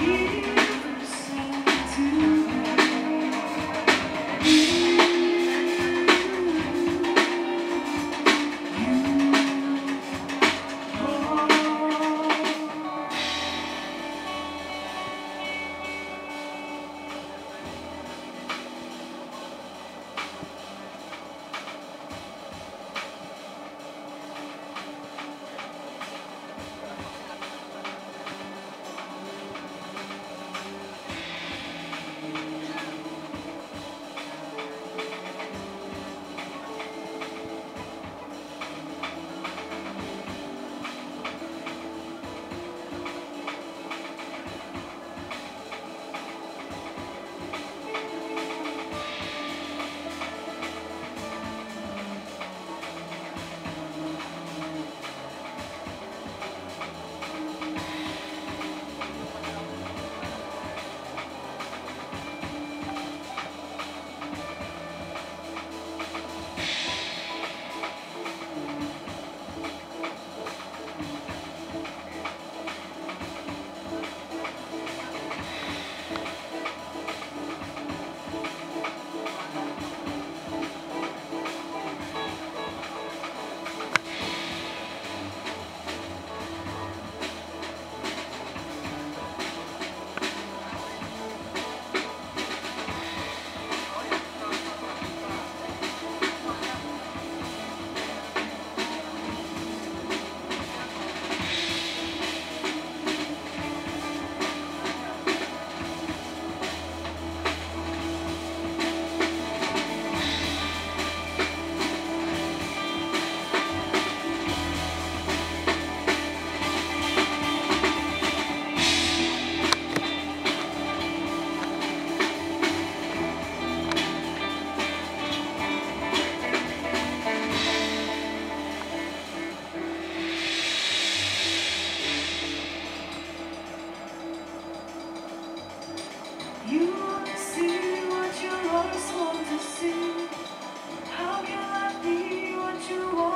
You. You want to see what you always want to see. How can I be what you want?